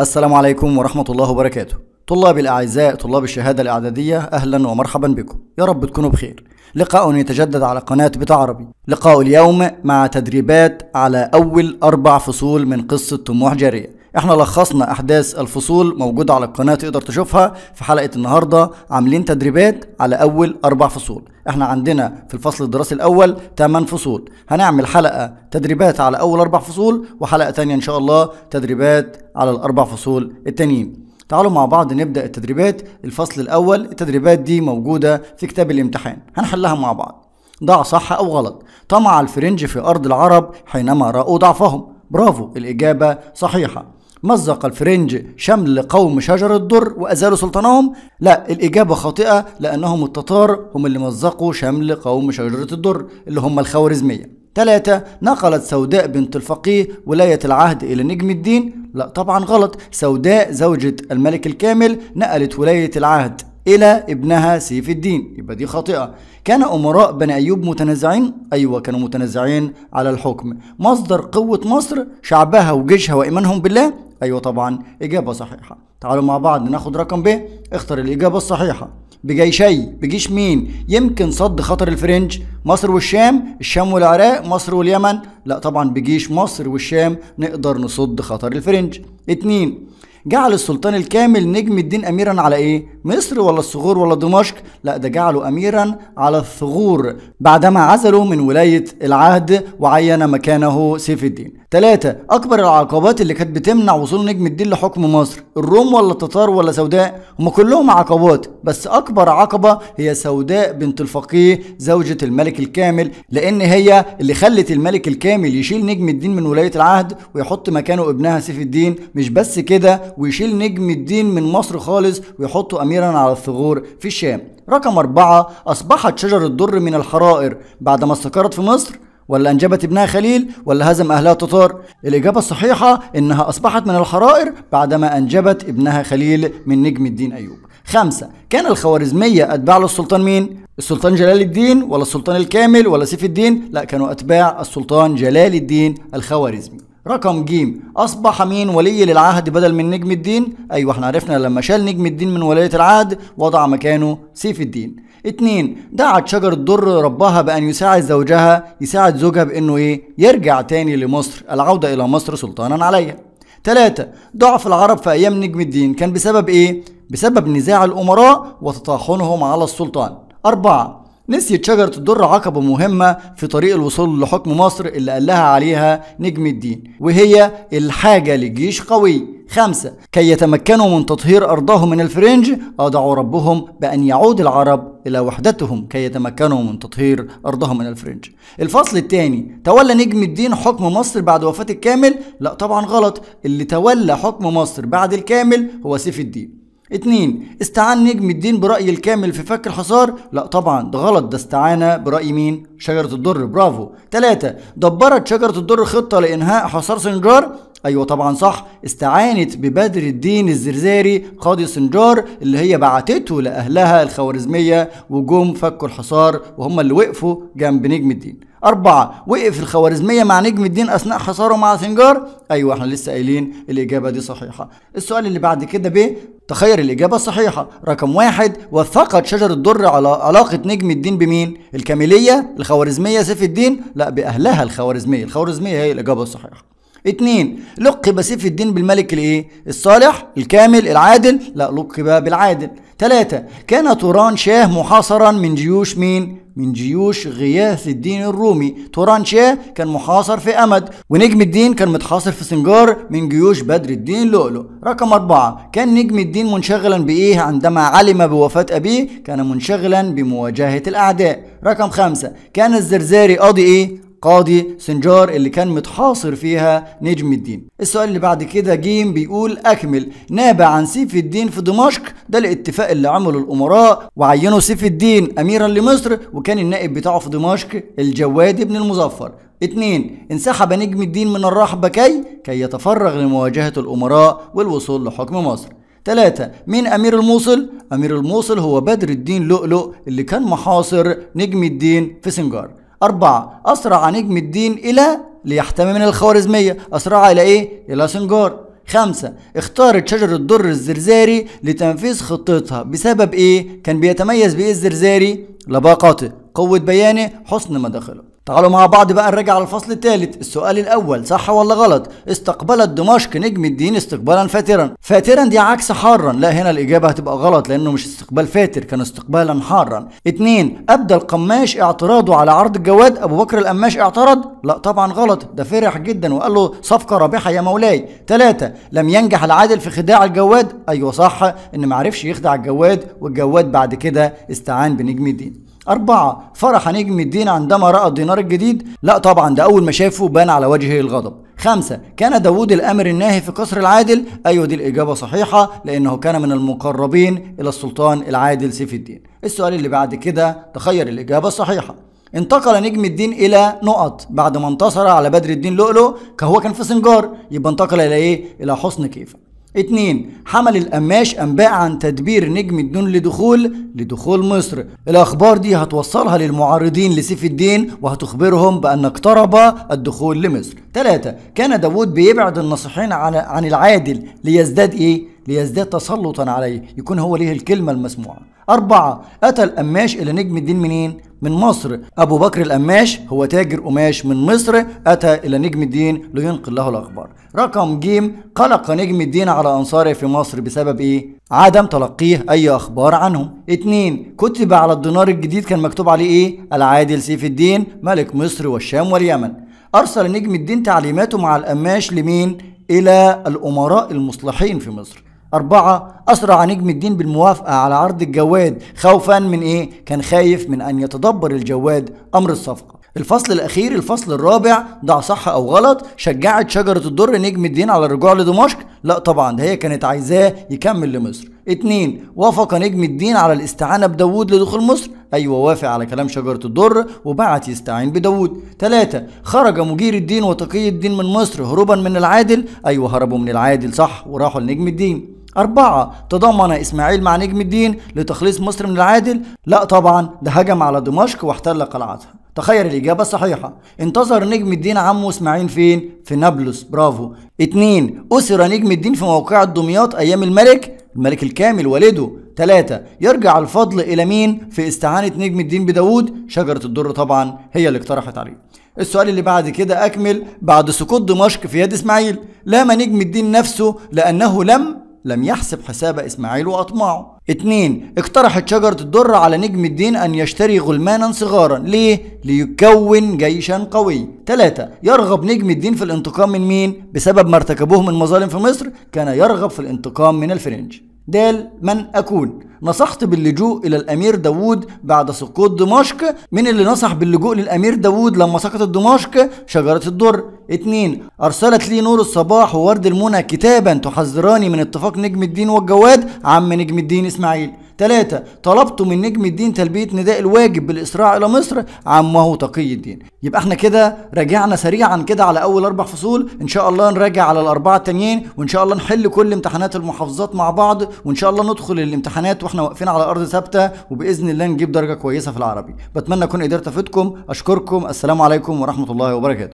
السلام عليكم ورحمة الله وبركاته. طلاب الأعزاء طلاب الشهادة الإعدادية أهلا ومرحبا بكم. يا رب تكونوا بخير. لقاء يتجدد على قناة بتاع عربي. لقاء اليوم مع تدريبات على أول أربع فصول من قصة طموح جارية. إحنا لخصنا احداث الفصول موجودة على القناة تقدر تشوفها في حلقة النهاردة. عاملين تدريبات على أول أربع فصول. إحنا عندنا في الفصل الدراسي الأول 8 فصول. هنعمل حلقة تدريبات على أول أربع فصول وحلقة تانية إن شاء الله تدريبات على الأربع فصول التانيين. تعالوا مع بعض نبدأ التدريبات. الفصل الأول التدريبات دي موجودة في كتاب الامتحان. هنحلها مع بعض. ضع صح أو غلط. طمع الفرنج في أرض العرب حينما رأوا ضعفهم. برافو الإجابة صحيحة. مزق الفرنج شمل قوم شجر الدر وأزالوا سلطانهم. لا الإجابة خاطئة لأنهم التتار هم اللي مزقوا شمل قوم شجرة الدر اللي هم الخوارزمية. ثلاثة نقلت سوداء بنت الفقيه ولاية العهد إلى نجم الدين. لا طبعا غلط. سوداء زوجة الملك الكامل نقلت ولاية العهد إلى ابنها سيف الدين. يبقى دي خاطئة. كان أمراء بني أيوب متنازعين؟ أيوة كانوا متنازعين على الحكم. مصدر قوة مصر شعبها وجيشها وإيمانهم بالله أيوة طبعا إجابة صحيحة. تعالوا مع بعض ناخد رقم ب اختر الإجابة الصحيحة. بجيشي بجيش مين؟ يمكن صد خطر الفرنج. مصر والشام الشام والعراق مصر واليمن. لا طبعا بجيش مصر والشام نقدر نصد خطر الفرنج. اتنين جعل السلطان الكامل نجم الدين اميرا على إيه؟ مصر ولا الثغور ولا دمشق؟ لا ده جعله اميرا على الثغور بعدما عزله من ولاية العهد وعين مكانه سيف الدين. ثلاثة أكبر العقبات اللي كانت بتمنع وصول نجم الدين لحكم مصر. الروم ولا التتار ولا سوداء؟ هم كلهم عقبات بس أكبر عقبة هي سوداء بنت الفقيه زوجة الملك الكامل لأن هي اللي خلت الملك الكامل يشيل نجم الدين من ولاية العهد ويحط مكانه ابنها سيف الدين. مش بس كده ويشيل نجم الدين من مصر خالص ويحطه أميرا على الثغور في الشام. رقم أربعة أصبحت شجر الدر من الحرائر. بعدما استقرت في مصر ولا أنجبت ابنها خليل ولا هزم أهلها التتار الإجابة الصحيحة إنها أصبحت من الحرائر بعدما أنجبت ابنها خليل من نجم الدين أيوب. خمسة كان الخوارزمية أتباع للسلطان مين؟ السلطان جلال الدين ولا السلطان الكامل ولا سيف الدين؟ لا كانوا أتباع السلطان جلال الدين الخوارزمي. رقم ج أصبح مين ولي للعهد بدل من نجم الدين؟ أيوه إحنا عرفنا لما شال نجم الدين من ولاية العهد وضع مكانه سيف الدين. اتنين دعت شجر الدر ربها بأن يساعد زوجها يساعد زوجها بأنه إيه؟ يرجع تاني لمصر العودة إلى مصر سلطانا عليها. تلاتة ضعف العرب في أيام نجم الدين كان بسبب إيه؟ بسبب نزاع الأمراء وتطاحنهم على السلطان. أربعة نسيت شجرة الدر عقبة مهمة في طريق الوصول لحكم مصر اللي قال لها عليها نجم الدين وهي الحاجة لجيش قوي. خمسة كي يتمكنوا من تطهير أرضهم من الفرنج أدعوا ربهم بأن يعود العرب إلى وحدتهم كي يتمكنوا من تطهير أرضهم من الفرنج. الفصل الثاني تولى نجم الدين حكم مصر بعد وفاة الكامل؟ لا طبعا غلط. اللي تولى حكم مصر بعد الكامل هو سيف الدين. اتنين استعان نجم الدين برأي الكامل في فك الحصار؟ لا طبعا ده غلط ده استعان برأي مين؟ شجرة الدر برافو. تلاتة دبرت شجرة الدر خطة لإنهاء حصار سنجار؟ أيوه طبعا صح استعانت ببدر الدين الزرزاري قاضي سنجار اللي هي بعتته لأهلها الخوارزمية وجم فكوا الحصار وهم اللي وقفوا جنب نجم الدين. أربعة. وقف الخوارزمية مع نجم الدين أثناء حصاره مع سنجار. أيوة إحنا لسه قايلين الإجابة دي صحيحة. السؤال اللي بعد كده ب تخير الإجابة الصحيحة. رقم واحد وثقت شجر الدر على علاقة نجم الدين بمين؟ الكاملية الخوارزمية سيف الدين؟ لا بأهلها الخوارزمية. الخوارزمية هي الإجابة الصحيحة. اتنين لقب سيف الدين بالملك الايه؟ الصالح الكامل العادل. لا لقب بالعادل. تلاتة كان توران شاه محاصرا من جيوش مين؟ من جيوش غياث الدين الرومي. توران شاه كان محاصر في آمد ونجم الدين كان متحاصر في سنجار من جيوش بدر الدين لؤلؤ. رقم أربعة كان نجم الدين منشغلا بإيه؟ عندما علم بوفاة أبيه كان منشغلا بمواجهة الأعداء. رقم خمسة كان الزرزاري قاضي إيه؟ قاضي سنجار اللي كان متحاصر فيها نجم الدين. السؤال اللي بعد كده جيم بيقول أكمل. ناب عن سيف الدين في دمشق. ده الاتفاق اللي عمله الأمراء وعينوا سيف الدين أميرا لمصر وكان النائب بتاعه في دمشق الجواد بن المظفر. اتنين انسحب نجم الدين من الرحبة كي؟ كي يتفرغ لمواجهة الأمراء والوصول لحكم مصر. ثلاثة مين أمير الموصل؟ أمير الموصل هو بدر الدين لؤلؤ اللي كان محاصر نجم الدين في سنجار. أربعة أسرع نجم الدين إلى ليحتمي من الخوارزمية. أسرع إلى إيه؟ إلى سنجار خمسة اختارت شجر الدر الزرزاري لتنفيذ خطتها. بسبب إيه؟ كان بيتميز بإيه الزرزاري؟ لباقته قوة بيانه حسن مداخله. تعالوا مع بعض بقى نراجع على الفصل الثالث السؤال الأول صح ولا غلط؟ استقبلت دمشق نجم الدين استقبالا فاترا. فاترا دي عكس حارا. لا هنا الإجابة هتبقى غلط لأنه مش استقبال فاتر كان استقبالا حارا. اتنين أبدى القماش اعتراضه على عرض الجواد؟ أبو بكر القماش اعترض؟ لا طبعا غلط. ده فرح جدا وقال له صفقة رابحة يا مولاي. ثلاثة لم ينجح العادل في خداع الجواد؟ أيوه صح إن معرفش يخدع الجواد والجواد بعد كده استعان بنجم الدين. أربعة فرح نجم الدين عندما رأى الدينار الجديد. لا طبعا ده أول ما شافه بان على وجهه الغضب. خمسة كان داود الأمر الناهي في قصر العادل. أيوة دي الإجابة صحيحة لأنه كان من المقربين إلى السلطان العادل سيف الدين. السؤال اللي بعد كده تخير الإجابة الصحيحة. انتقل نجم الدين إلى نقط. بعد ما انتصر على بدر الدين لؤلؤ كهو كان في سنجار. يبقى انتقل إلى إيه؟ إلى حصن كيفة. اتنين حمل القماش أنباء عن تدبير نجم الدين لدخول لدخول مصر. الأخبار دي هتوصلها للمعارضين لسيف الدين وهتخبرهم بأن اقترب الدخول لمصر. ثلاثة كان داود بيبعد الناصحين عن عن العادل ليزداد إيه؟ ليزداد تسلطا عليه يكون هو ليه الكلمة المسموعة أربعة أتى القماش إلى نجم الدين منين؟ من مصر أبو بكر القماش هو تاجر قماش من مصر أتى إلى نجم الدين لينقل له الأخبار رقم جيم قلق نجم الدين على أنصاره في مصر بسبب إيه؟ عدم تلقيه أي أخبار عنهم اتنين كتب على الدينار الجديد كان مكتوب عليه إيه؟ العادل سيف الدين ملك مصر والشام واليمن أرسل نجم الدين تعليماته مع القماش لمين؟ إلى الأمراء المصلحين في مصر أربعة أسرع نجم الدين بالموافقة على عرض الجواد. خوفا من إيه؟ كان خايف من أن يتدبر الجواد أمر الصفقة. الفصل الأخير الفصل الرابع ضع صح أو غلط شجعت شجرة الدر نجم الدين على الرجوع لدمشق؟ لا طبعا ده هي كانت عايزاه يكمل لمصر. اتنين وافق نجم الدين على الاستعانة بداود لدخول مصر؟ أيوة وافق على كلام شجرة الدر وبعت يستعين بداود تلاتة خرج مجير الدين وتقي الدين من مصر هروبا من العادل؟ أيوة هربوا من العادل صح وراحوا لنجم الدين. أربعة. تضامن إسماعيل مع نجم الدين لتخليص مصر من العادل لا طبعا. ده هجم على دمشق واحتل قلعتها. تخيل الإجابة الصحيحة. انتظر نجم الدين عمه إسماعيل فين؟ في نابلس. برافو. اتنين. أسر نجم الدين في موقع دمياط أيام الملك؟ الملك الكامل والده. ثلاثة يرجع الفضل إلى مين؟ في استعانة نجم الدين بداود. شجرة الدر طبعا هي اللي اقترحت عليه. السؤال اللي بعد كده أكمل. بعد سقوط دمشق في يد إسماعيل لام نجم الدين نفسه لأنه لم لم يحسب حساب إسماعيل وأطماعه. اتنين اقترحت شجرة الدر على نجم الدين أن يشتري غلمانا صغارا. ليه؟ ليكون جيشا قوي. تلاتة يرغب نجم الدين في الانتقام من مين؟ بسبب ما ارتكبوه من مظالم في مصر كان يرغب في الانتقام من الفرنج. دال من أكون. نصحت باللجوء إلى الأمير داوود بعد سقوط دمشق. من اللي نصح باللجوء للأمير داوود لما سقطت دمشق؟ شجرة الدر. اتنين أرسلت لي نور الصباح وورد المنى كتابا تحذراني من اتفاق نجم الدين والجواد عم نجم الدين إسماعيل. ثلاثة طلبت من نجم الدين تلبية نداء الواجب بالإسراع إلى مصر عمه تقي الدين. يبقى إحنا كده راجعنا سريعا كده على أول أربع فصول. إن شاء الله نراجع على الأربعة التانيين وإن شاء الله نحل كل امتحانات المحافظات مع بعض وإن شاء الله ندخل الامتحانات وإحنا واقفين على أرض ثابتة وبإذن الله نجيب درجة كويسة في العربي. بتمنى أكون قدرت أفيدكم أشكركم السلام عليكم ورحمة الله وبركاته.